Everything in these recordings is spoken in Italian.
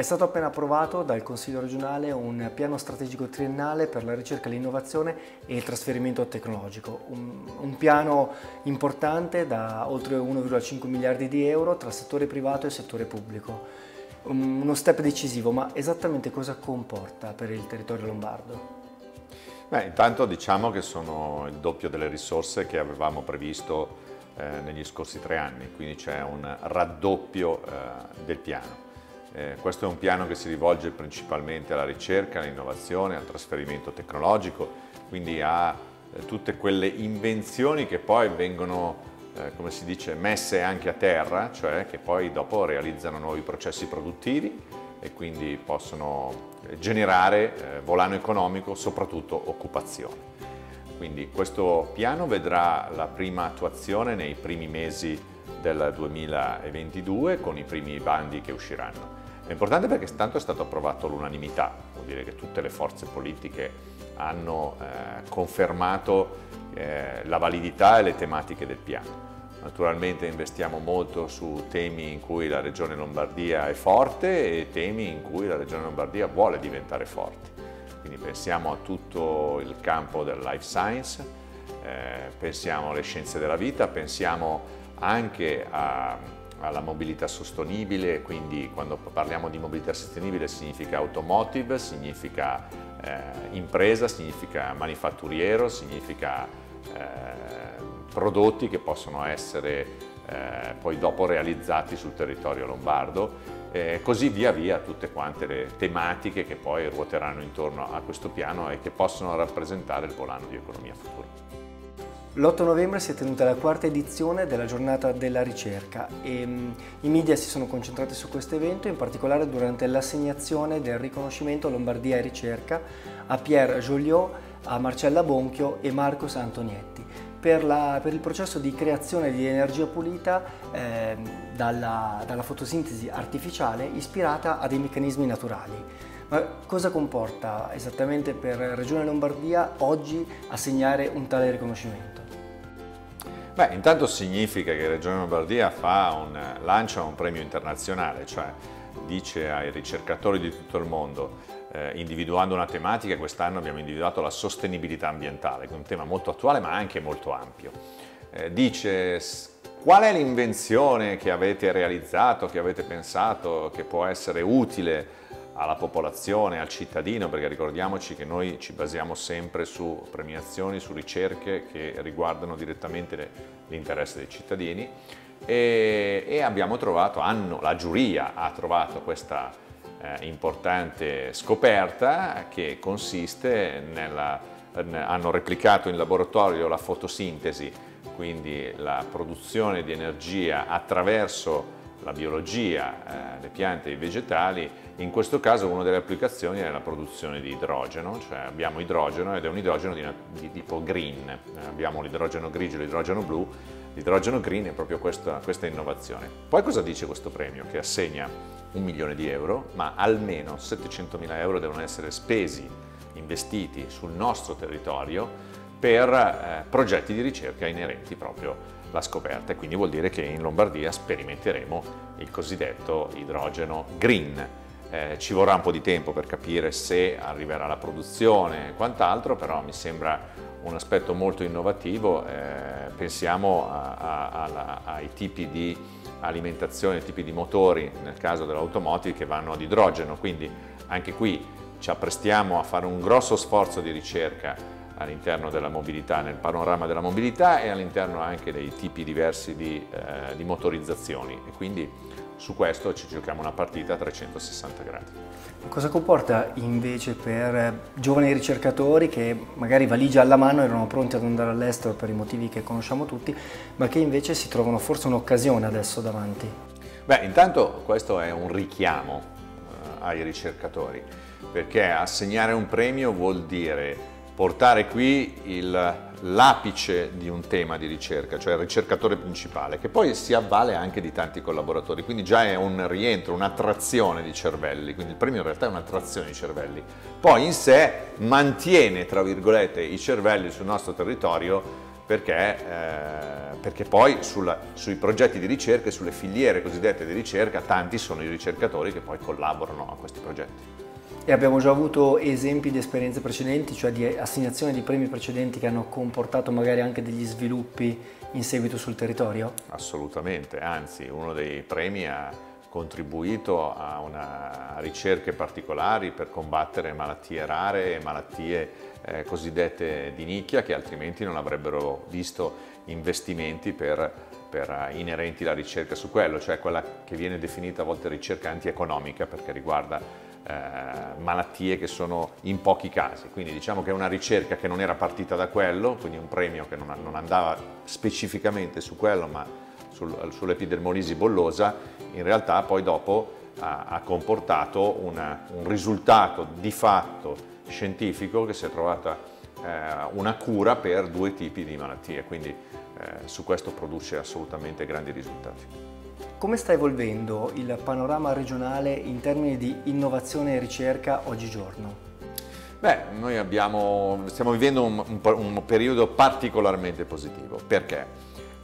È stato appena approvato dal Consiglio regionale un piano strategico triennale per la ricerca, l'innovazione e il trasferimento tecnologico, un, un piano importante da oltre 1,5 miliardi di euro tra settore privato e settore pubblico. Uno step decisivo, ma esattamente cosa comporta per il territorio lombardo? Beh, intanto diciamo che sono il doppio delle risorse che avevamo previsto eh, negli scorsi tre anni, quindi c'è un raddoppio eh, del piano. Eh, questo è un piano che si rivolge principalmente alla ricerca, all'innovazione, al trasferimento tecnologico, quindi a eh, tutte quelle invenzioni che poi vengono, eh, come si dice, messe anche a terra, cioè che poi dopo realizzano nuovi processi produttivi e quindi possono generare eh, volano economico, soprattutto occupazione. Quindi questo piano vedrà la prima attuazione nei primi mesi del 2022 con i primi bandi che usciranno. È importante perché tanto è stato approvato all'unanimità, vuol dire che tutte le forze politiche hanno eh, confermato eh, la validità e le tematiche del piano. Naturalmente investiamo molto su temi in cui la Regione Lombardia è forte e temi in cui la Regione Lombardia vuole diventare forte. Quindi pensiamo a tutto il campo del life science, eh, pensiamo alle scienze della vita, pensiamo anche a alla mobilità sostenibile, quindi quando parliamo di mobilità sostenibile significa automotive, significa eh, impresa, significa manifatturiero, significa eh, prodotti che possono essere eh, poi dopo realizzati sul territorio lombardo, così via via tutte quante le tematiche che poi ruoteranno intorno a questo piano e che possono rappresentare il volano di economia futura. L'8 novembre si è tenuta la quarta edizione della giornata della ricerca e um, i media si sono concentrati su questo evento, in particolare durante l'assegnazione del riconoscimento Lombardia e Ricerca a Pierre Joliot, a Marcella Bonchio e Marco Santonietti per, la, per il processo di creazione di energia pulita eh, dalla, dalla fotosintesi artificiale ispirata a dei meccanismi naturali. Ma cosa comporta esattamente per Regione Lombardia oggi assegnare un tale riconoscimento? Beh, intanto significa che Regione Lombardia un, lancia un premio internazionale, cioè dice ai ricercatori di tutto il mondo, eh, individuando una tematica, quest'anno abbiamo individuato la sostenibilità ambientale, che è un tema molto attuale ma anche molto ampio. Eh, dice qual è l'invenzione che avete realizzato, che avete pensato, che può essere utile alla popolazione, al cittadino, perché ricordiamoci che noi ci basiamo sempre su premiazioni, su ricerche che riguardano direttamente l'interesse dei cittadini e, e, abbiamo trovato, hanno, la giuria ha trovato questa eh, importante scoperta che consiste nella, hanno replicato in laboratorio la fotosintesi, quindi la produzione di energia attraverso la biologia, eh, le piante e i vegetali, in questo caso una delle applicazioni è la produzione di idrogeno, cioè abbiamo idrogeno ed è un idrogeno di, di tipo green, eh, abbiamo l'idrogeno grigio e l'idrogeno blu, l'idrogeno green è proprio questa, questa innovazione. Poi cosa dice questo premio? Che assegna un milione di euro, ma almeno 700 mila euro devono essere spesi, investiti sul nostro territorio per eh, progetti di ricerca inerenti proprio la scoperta e quindi vuol dire che in Lombardia sperimenteremo il cosiddetto idrogeno green. Eh, ci vorrà un po' di tempo per capire se arriverà la produzione e quant'altro, però mi sembra un aspetto molto innovativo. Eh, pensiamo a, a, a, ai tipi di alimentazione, ai tipi di motori, nel caso dell'automotive, che vanno ad idrogeno, quindi anche qui ci apprestiamo a fare un grosso sforzo di ricerca all'interno della mobilità, nel panorama della mobilità e all'interno anche dei tipi diversi di, eh, di, motorizzazioni e quindi su questo ci giochiamo una partita a 360 gradi. Cosa comporta invece per giovani ricercatori che magari valigia alla mano erano pronti ad andare all'estero per i motivi che conosciamo tutti, ma che invece si trovano forse un'occasione adesso davanti? Beh, intanto questo è un richiamo eh, ai ricercatori, perché assegnare un premio vuol dire portare qui l'apice di un tema di ricerca, cioè il ricercatore principale, che poi si avvale anche di tanti collaboratori, quindi già è un rientro, un'attrazione di cervelli, quindi il premio in realtà è un'attrazione di cervelli. Poi in sé mantiene, tra virgolette, i cervelli sul nostro territorio perché, eh, perché poi sulla, sui progetti di ricerca e sulle filiere cosiddette di ricerca tanti sono i ricercatori che poi collaborano a questi progetti. E abbiamo già avuto esempi di esperienze precedenti, cioè di assegnazione di premi precedenti che hanno comportato magari anche degli sviluppi in seguito sul territorio? Assolutamente, anzi uno dei premi ha contribuito a una ricerche particolari per combattere malattie rare e malattie eh, cosiddette di nicchia che altrimenti non avrebbero visto investimenti per, per inerenti alla ricerca su quello, cioè quella che viene definita a volte ricerca antieconomica perché riguarda eh, malattie che sono in pochi casi. Quindi diciamo che è una ricerca che non era partita da quello, quindi un premio che non, non andava specificamente su quello ma sul, sull'epidermolisi bollosa, in realtà poi dopo ha, ha comportato una, un risultato di fatto scientifico che si è trovata eh, una cura per due tipi di malattie, quindi eh, su questo produce assolutamente grandi risultati. Come sta evolvendo il panorama regionale in termini di innovazione e ricerca oggigiorno? Beh, noi abbiamo, stiamo vivendo un, un, un periodo particolarmente positivo. Perché?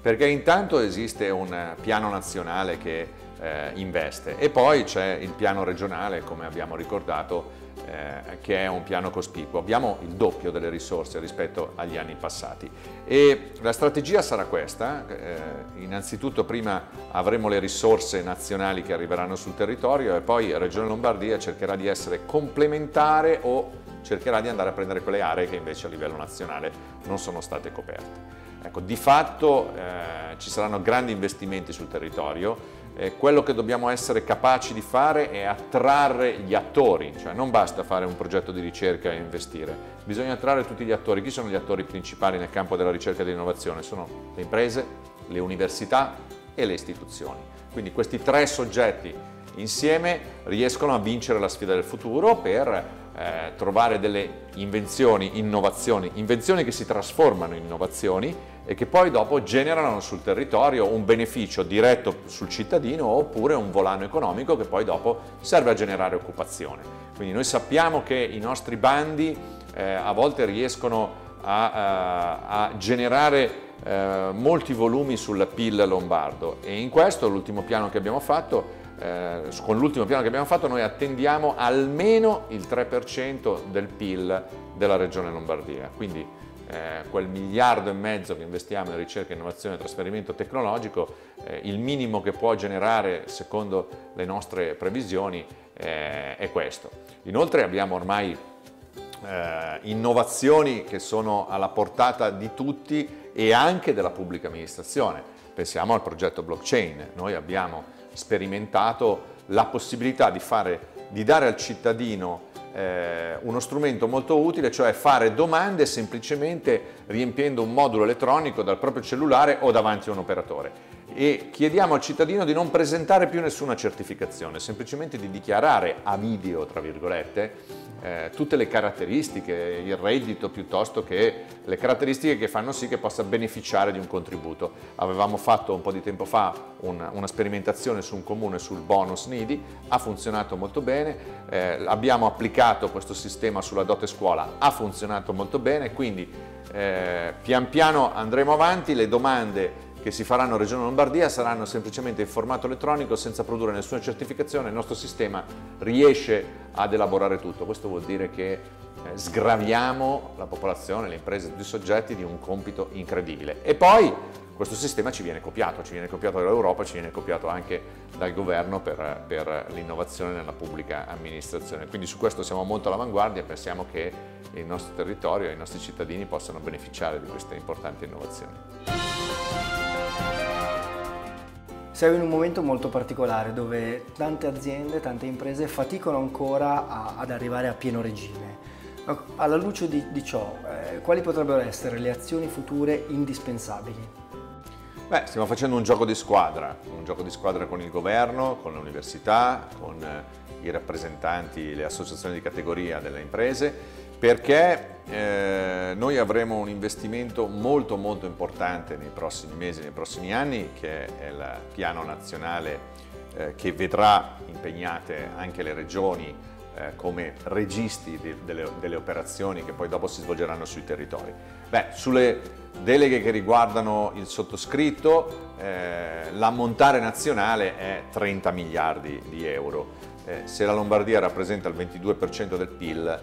Perché intanto esiste un piano nazionale che eh, investe e poi c'è il piano regionale, come abbiamo ricordato, eh, che è un piano cospicuo. Abbiamo il doppio delle risorse rispetto agli anni passati e la strategia sarà questa, eh, innanzitutto prima avremo le risorse nazionali che arriveranno sul territorio e poi Regione Lombardia cercherà di essere complementare o cercherà di andare a prendere quelle aree che invece a livello nazionale non sono state coperte. Ecco, di fatto eh, ci saranno grandi investimenti sul territorio, eh, quello che dobbiamo essere capaci di fare è attrarre gli attori, cioè non basta fare un progetto di ricerca e investire, bisogna attrarre tutti gli attori. Chi sono gli attori principali nel campo della ricerca e dell'innovazione? Sono le imprese, le università e le istituzioni. Quindi questi tre soggetti insieme riescono a vincere la sfida del futuro per eh, trovare delle invenzioni, innovazioni, invenzioni che si trasformano in innovazioni e che poi dopo generano sul territorio un beneficio diretto sul cittadino oppure un volano economico che poi dopo serve a generare occupazione. Quindi noi sappiamo che i nostri bandi eh, a volte riescono a, a, eh, a generare eh, molti volumi sul PIL lombardo e in questo l'ultimo piano che abbiamo fatto eh, con l'ultimo piano che abbiamo fatto noi attendiamo almeno il 3% del PIL della regione Lombardia. Quindi eh, quel miliardo e mezzo che investiamo in ricerca, innovazione e trasferimento tecnologico, eh, il minimo che può generare secondo le nostre previsioni eh, è questo. Inoltre abbiamo ormai eh, innovazioni che sono alla portata di tutti e anche della pubblica amministrazione. Pensiamo al progetto blockchain, noi abbiamo sperimentato la possibilità di, fare, di dare al cittadino eh, uno strumento molto utile, cioè fare domande semplicemente riempiendo un modulo elettronico dal proprio cellulare o davanti a un operatore. E chiediamo al cittadino di non presentare più nessuna certificazione, semplicemente di dichiarare a video, tra virgolette, eh, tutte le caratteristiche, il reddito piuttosto che le caratteristiche che fanno sì che possa beneficiare di un contributo. Avevamo fatto un po' di tempo fa un, una sperimentazione su un comune sul bonus nidi, ha funzionato molto bene, eh, abbiamo applicato questo sistema sulla dote scuola, ha funzionato molto bene, quindi eh, pian piano andremo avanti, le domande che si faranno Regione Lombardia saranno semplicemente in formato elettronico senza produrre nessuna certificazione, il nostro sistema riesce ad elaborare tutto, questo vuol dire che eh, sgraviamo la popolazione, le imprese, tutti i soggetti di un compito incredibile. E poi questo sistema ci viene copiato, ci viene copiato dall'Europa, ci viene copiato anche dal governo per, per l'innovazione nella pubblica amministrazione. Quindi su questo siamo molto all'avanguardia e pensiamo che il nostro territorio e i nostri cittadini possano beneficiare di queste importanti innovazioni. Siamo in un momento molto particolare dove tante aziende, tante imprese faticano ancora a, ad arrivare a pieno regime. Alla luce di, di ciò, eh, quali potrebbero essere le azioni future indispensabili? Beh, stiamo facendo un gioco di squadra, un gioco di squadra con il governo, con le università, con eh, i rappresentanti, le associazioni di categoria delle imprese perché eh, noi avremo un investimento molto molto importante nei prossimi mesi, nei prossimi anni, che è il piano nazionale eh, che vedrà impegnate anche le regioni eh, come registi di, delle, delle, operazioni che poi dopo si svolgeranno sui territori. Beh, sulle deleghe che riguardano il sottoscritto, eh, l'ammontare nazionale è 30 miliardi di euro. Eh, se la Lombardia rappresenta il 22% del PIL,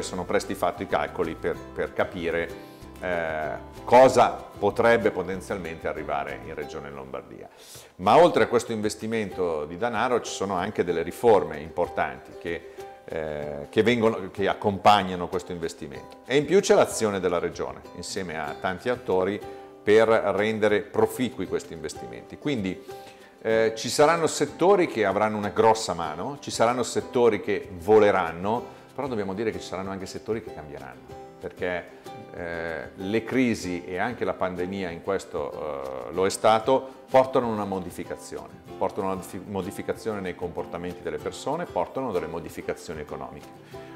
sono presti fatti i calcoli per, per capire eh, cosa potrebbe potenzialmente arrivare in Regione Lombardia. Ma oltre a questo investimento di denaro ci sono anche delle riforme importanti che, eh, che, vengono, che accompagnano questo investimento. E in più c'è l'azione della Regione, insieme a tanti attori, per rendere proficui questi investimenti. Quindi eh, ci saranno settori che avranno una grossa mano, ci saranno settori che voleranno, però dobbiamo dire che ci saranno anche settori che cambieranno perché eh, le crisi e anche la pandemia in questo eh, lo è stato, portano una modificazione, portano una modificazione nei comportamenti delle persone, portano delle modificazioni economiche.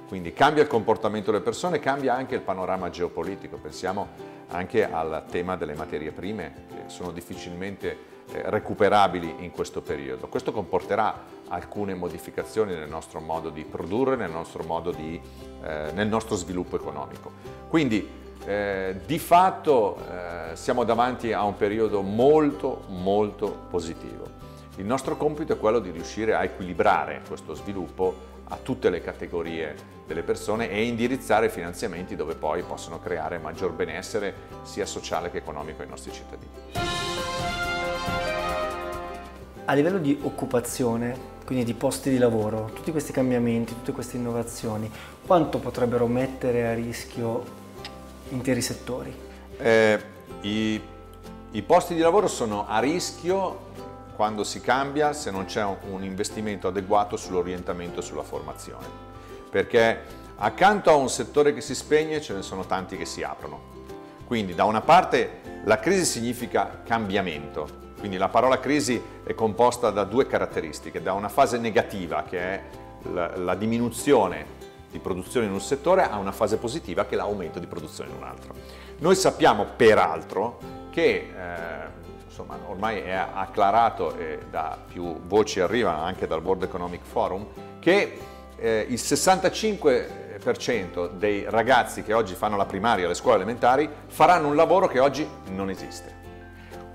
Quindi cambia il comportamento delle persone, cambia anche il panorama geopolitico, pensiamo anche al tema delle materie prime che sono difficilmente eh, recuperabili in questo periodo. Questo comporterà alcune modificazioni nel nostro modo di produrre, nel nostro, modo di, eh, nel nostro sviluppo economico. Quindi eh, di fatto eh, siamo davanti a un periodo molto molto positivo. Il nostro compito è quello di riuscire a equilibrare questo sviluppo a tutte le categorie delle persone e indirizzare finanziamenti dove poi possono creare maggior benessere sia sociale che economico ai nostri cittadini. A livello di occupazione, quindi di posti di lavoro, tutti questi cambiamenti, tutte queste innovazioni, quanto potrebbero mettere a rischio interi settori? Eh, i, i, posti di lavoro sono a rischio quando si cambia se non c'è un, un investimento adeguato sull'orientamento e sulla formazione, perché accanto a un settore che si spegne ce ne sono tanti che si aprono. Quindi da una parte la crisi significa cambiamento, quindi la parola crisi è composta da due caratteristiche, da una fase negativa che è la, la diminuzione di produzione in un settore a una fase positiva che è l'aumento di produzione in un altro. Noi sappiamo peraltro che eh, insomma, ormai è acclarato e da più voci arrivano anche dal World Economic Forum che eh, il 65% dei ragazzi che oggi fanno la primaria alle scuole elementari faranno un lavoro che oggi non esiste.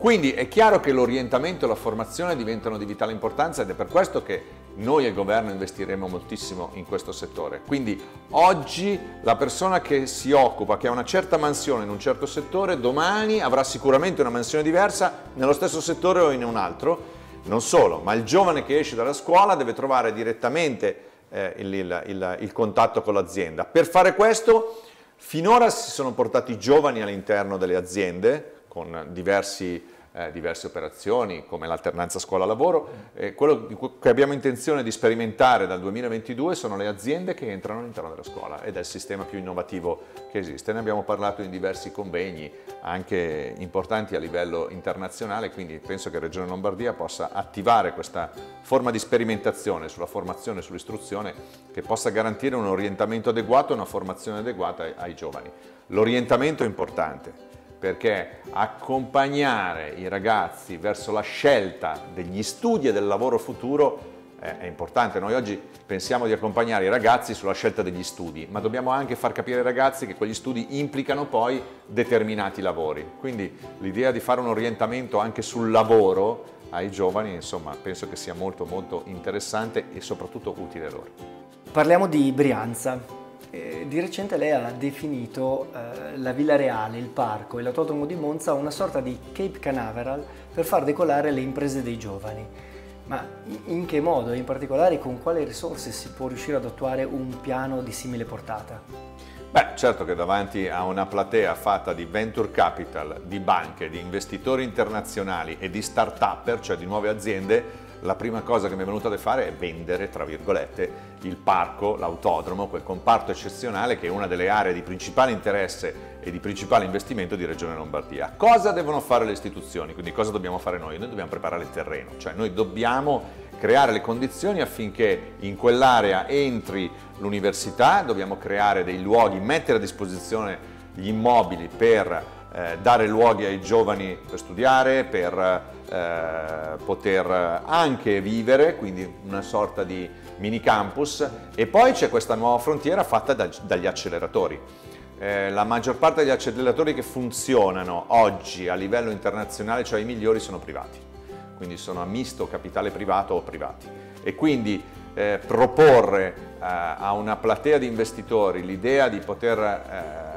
Quindi è chiaro che l'orientamento e la formazione diventano di vitale importanza ed è per questo che noi e il governo investiremo moltissimo in questo settore. Quindi oggi la persona che si occupa, che ha una certa mansione in un certo settore, domani avrà sicuramente una mansione diversa nello stesso settore o in un altro. Non solo, ma il giovane che esce dalla scuola deve trovare direttamente eh, il, il, il, il contatto con l'azienda. Per fare questo finora si sono portati giovani all'interno delle aziende con diversi eh, diverse operazioni come l'alternanza scuola-lavoro. Eh, quello che abbiamo intenzione di sperimentare dal 2022 sono le aziende che entrano all'interno della scuola ed è il sistema più innovativo che esiste. Ne abbiamo parlato in diversi convegni, anche importanti a livello internazionale, quindi penso che Regione Lombardia possa attivare questa forma di sperimentazione sulla formazione e sull'istruzione che possa garantire un orientamento adeguato e una formazione adeguata ai, ai giovani. L'orientamento è importante, perché accompagnare i ragazzi verso la scelta degli studi e del lavoro futuro è importante. Noi oggi pensiamo di accompagnare i ragazzi sulla scelta degli studi, ma dobbiamo anche far capire ai ragazzi che quegli studi implicano poi determinati lavori. Quindi l'idea di fare un orientamento anche sul lavoro ai giovani, insomma, penso che sia molto molto interessante e soprattutto utile loro. Parliamo di Brianza, eh, di recente lei ha definito eh, la Villa Reale, il parco e l'autodromo di Monza una sorta di Cape Canaveral per far decolare le imprese dei giovani. Ma in che modo e in particolare con quali risorse si può riuscire ad attuare un piano di simile portata? Beh, certo che davanti a una platea fatta di venture capital, di banche, di investitori internazionali e di start-upper, cioè di nuove aziende, la prima cosa che mi è venuta da fare è vendere, tra virgolette, il parco, l'autodromo, quel comparto eccezionale che è una delle aree di principale interesse e di principale investimento di Regione Lombardia. Cosa devono fare le istituzioni? Quindi cosa dobbiamo fare noi? Noi dobbiamo preparare il terreno, cioè noi dobbiamo creare le condizioni affinché in quell'area entri l'università, dobbiamo creare dei luoghi, mettere a disposizione gli immobili per eh, dare luoghi ai giovani per studiare, per eh, poter anche vivere, quindi una sorta di mini campus e poi c'è questa nuova frontiera fatta da, dagli acceleratori. Eh, la maggior parte degli acceleratori che funzionano oggi a livello internazionale, cioè i migliori, sono privati, quindi sono a misto capitale privato o privati. E quindi eh, proporre eh, a una platea di investitori l'idea di poter, eh,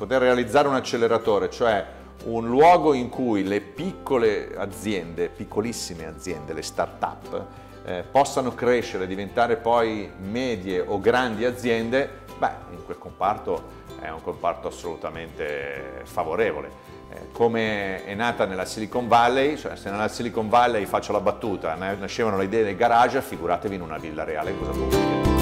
poter realizzare un acceleratore, cioè un luogo in cui le piccole aziende, piccolissime aziende, le start-up, eh, possano crescere, diventare poi medie o grandi aziende, beh, in quel comparto è un comparto assolutamente favorevole. Eh, come è nata nella Silicon Valley, cioè se nella Silicon Valley faccio la battuta, nascevano le idee del garage, figuratevi in una villa reale cosa può succedere.